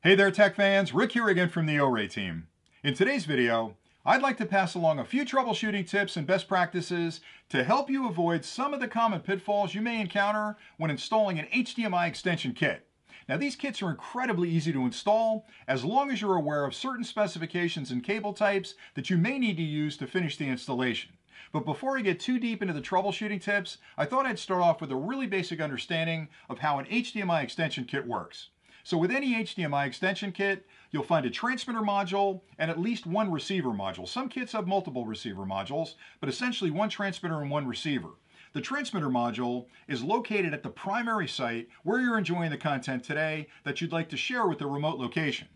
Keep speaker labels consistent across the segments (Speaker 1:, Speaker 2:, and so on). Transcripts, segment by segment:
Speaker 1: Hey there tech fans, Rick here again from the OREI team. In today's video, I'd like to pass along a few troubleshooting tips and best practices to help you avoid some of the common pitfalls you may encounter when installing an HDMI extension kit. Now these kits are incredibly easy to install as long as you're aware of certain specifications and cable types that you may need to use to finish the installation. But before I get too deep into the troubleshooting tips, I thought I'd start off with a really basic understanding of how an HDMI extension kit works. So with any HDMI extension kit, you'll find a transmitter module and at least one receiver module. Some kits have multiple receiver modules, but essentially one transmitter and one receiver. The transmitter module is located at the primary site where you're enjoying the content today that you'd like to share with the remote location.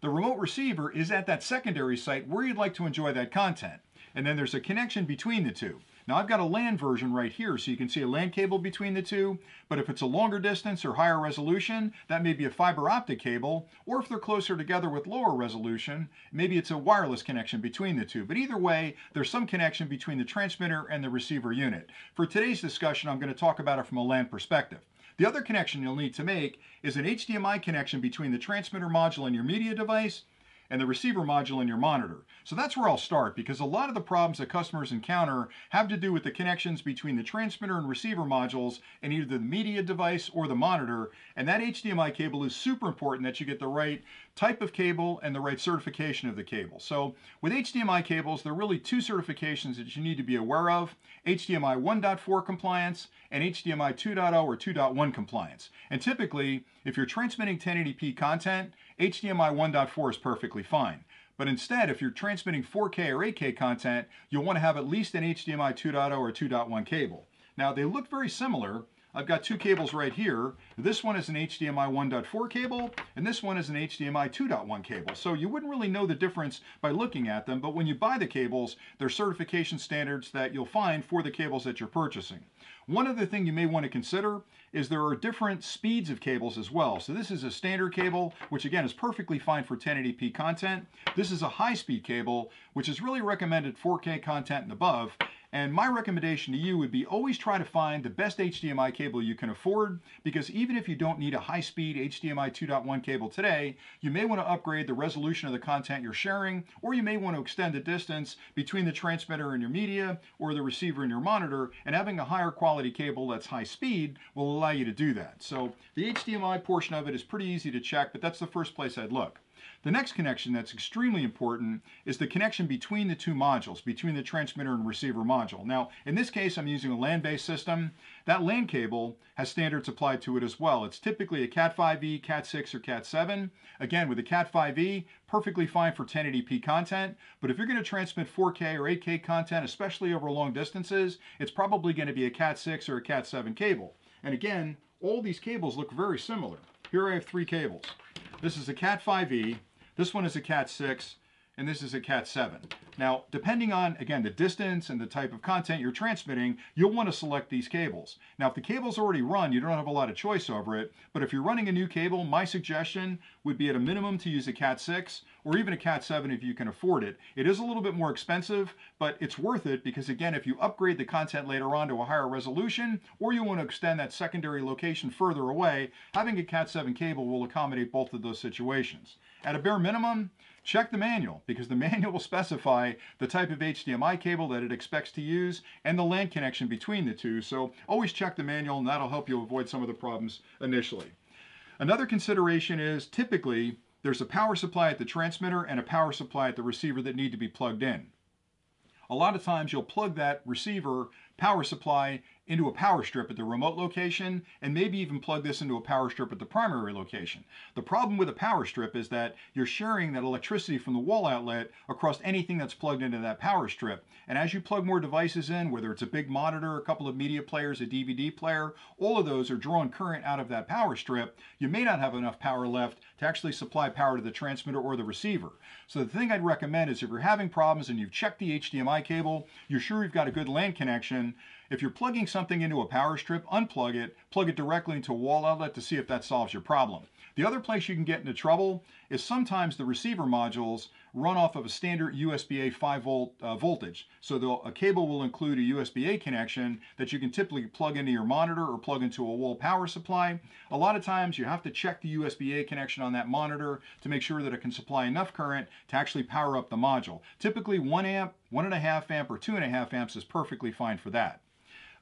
Speaker 1: The remote receiver is at that secondary site where you'd like to enjoy that content. And then there's a connection between the two. Now I've got a LAN version right here, so you can see a LAN cable between the two, but if it's a longer distance or higher resolution, that may be a fiber optic cable, or if they're closer together with lower resolution, maybe it's a wireless connection between the two. But either way, there's some connection between the transmitter and the receiver unit. For today's discussion, I'm going to talk about it from a LAN perspective. The other connection you'll need to make is an HDMI connection between the transmitter module and your media device and the receiver module in your monitor. So that's where I'll start because a lot of the problems that customers encounter have to do with the connections between the transmitter and receiver modules and either the media device or the monitor. And that HDMI cable is super important that you get the right type of cable and the right certification of the cable. So with HDMI cables, there are really two certifications that you need to be aware of, HDMI 1.4 compliance and HDMI 2.0 or 2.1 compliance. And typically, if you're transmitting 1080p content, HDMI 1.4 is perfectly fine. But instead, if you're transmitting 4K or 8K content, you'll want to have at least an HDMI 2.0 or 2.1 cable. Now, they look very similar, I've got two cables right here. This one is an HDMI 1.4 cable, and this one is an HDMI 2.1 cable. So you wouldn't really know the difference by looking at them, but when you buy the cables, there's certification standards that you'll find for the cables that you're purchasing. One other thing you may want to consider is there are different speeds of cables as well. So this is a standard cable, which again is perfectly fine for 1080p content. This is a high-speed cable, which is really recommended 4K content and above. And my recommendation to you would be always try to find the best HDMI cable you can afford because even if you don't need a high-speed HDMI 2.1 cable today, you may want to upgrade the resolution of the content you're sharing or you may want to extend the distance between the transmitter and your media or the receiver and your monitor and having a higher quality cable that's high speed will allow you to do that. So the HDMI portion of it is pretty easy to check, but that's the first place I'd look. The next connection that's extremely important is the connection between the two modules, between the transmitter and receiver module. Now, in this case, I'm using a LAN-based system. That LAN cable has standards applied to it as well. It's typically a Cat5e, Cat6, or Cat7. Again, with a Cat5e, perfectly fine for 1080p content, but if you're going to transmit 4K or 8K content, especially over long distances, it's probably going to be a Cat6 or a Cat7 cable. And again, all these cables look very similar. Here I have three cables. This is a Cat5e, this one is a Cat 6, and this is a Cat 7. Now, depending on, again, the distance and the type of content you're transmitting, you'll want to select these cables. Now, if the cable's already run, you don't have a lot of choice over it, but if you're running a new cable, my suggestion would be at a minimum to use a Cat 6 or even a Cat 7 if you can afford it. It is a little bit more expensive, but it's worth it because, again, if you upgrade the content later on to a higher resolution or you want to extend that secondary location further away, having a Cat 7 cable will accommodate both of those situations. At a bare minimum, check the manual because the manual will specify the type of HDMI cable that it expects to use and the LAN connection between the two. So always check the manual and that'll help you avoid some of the problems initially. Another consideration is typically there's a power supply at the transmitter and a power supply at the receiver that need to be plugged in. A lot of times you'll plug that receiver power supply into a power strip at the remote location and maybe even plug this into a power strip at the primary location. The problem with a power strip is that you're sharing that electricity from the wall outlet across anything that's plugged into that power strip. And as you plug more devices in, whether it's a big monitor, a couple of media players, a DVD player, all of those are drawing current out of that power strip. You may not have enough power left to actually supply power to the transmitter or the receiver. So the thing I'd recommend is if you're having problems and you've checked the HDMI cable, you're sure you've got a good LAN connection, if you're plugging something into a power strip, unplug it, plug it directly into a wall outlet to see if that solves your problem. The other place you can get into trouble is sometimes the receiver modules run off of a standard USB-A 5 volt uh, voltage. So a cable will include a USB-A connection that you can typically plug into your monitor or plug into a wall power supply. A lot of times you have to check the USB-A connection on that monitor to make sure that it can supply enough current to actually power up the module. Typically one amp, one and a half amp, or two and a half amps is perfectly fine for that.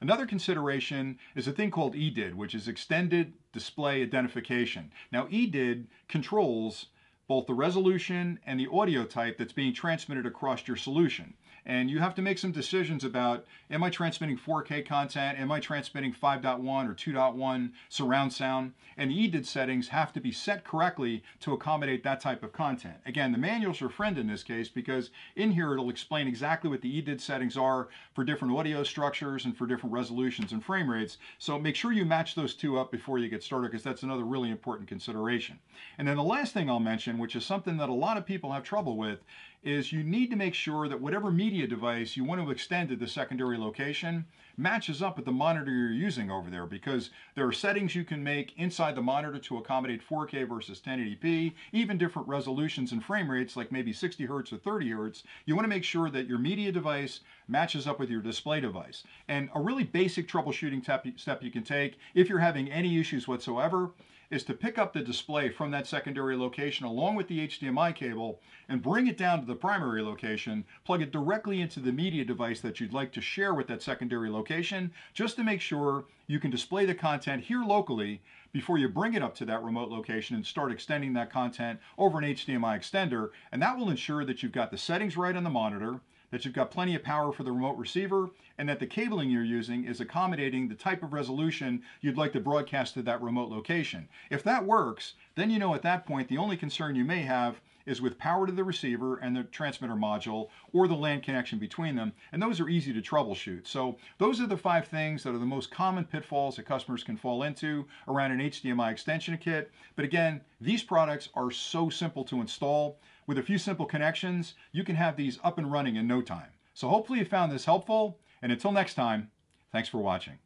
Speaker 1: Another consideration is a thing called EDID, which is Extended Display Identification. Now EDID controls both the resolution and the audio type that's being transmitted across your solution. And you have to make some decisions about, am I transmitting 4K content? Am I transmitting 5.1 or 2.1 surround sound? And the EDID settings have to be set correctly to accommodate that type of content. Again, the manual's your friend in this case because in here it'll explain exactly what the EDID settings are for different audio structures and for different resolutions and frame rates. So make sure you match those two up before you get started because that's another really important consideration. And then the last thing I'll mention, which is something that a lot of people have trouble with, is you need to make sure that whatever media device you want to extend to the secondary location matches up with the monitor you're using over there because there are settings you can make inside the monitor to accommodate 4K versus 1080p, even different resolutions and frame rates like maybe 60 hertz or 30 hertz. You want to make sure that your media device matches up with your display device. And a really basic troubleshooting step you can take if you're having any issues whatsoever is to pick up the display from that secondary location along with the HDMI cable and bring it down to the primary location, plug it directly into the media device that you'd like to share with that secondary location, just to make sure you can display the content here locally before you bring it up to that remote location and start extending that content over an HDMI extender. And that will ensure that you've got the settings right on the monitor, that you've got plenty of power for the remote receiver, and that the cabling you're using is accommodating the type of resolution you'd like to broadcast to that remote location. If that works, then you know at that point the only concern you may have is with power to the receiver and the transmitter module or the LAN connection between them, and those are easy to troubleshoot. So those are the five things that are the most common pitfalls that customers can fall into around an HDMI extension kit. But again, these products are so simple to install. With a few simple connections, you can have these up and running in no time. So hopefully you found this helpful, and until next time, thanks for watching.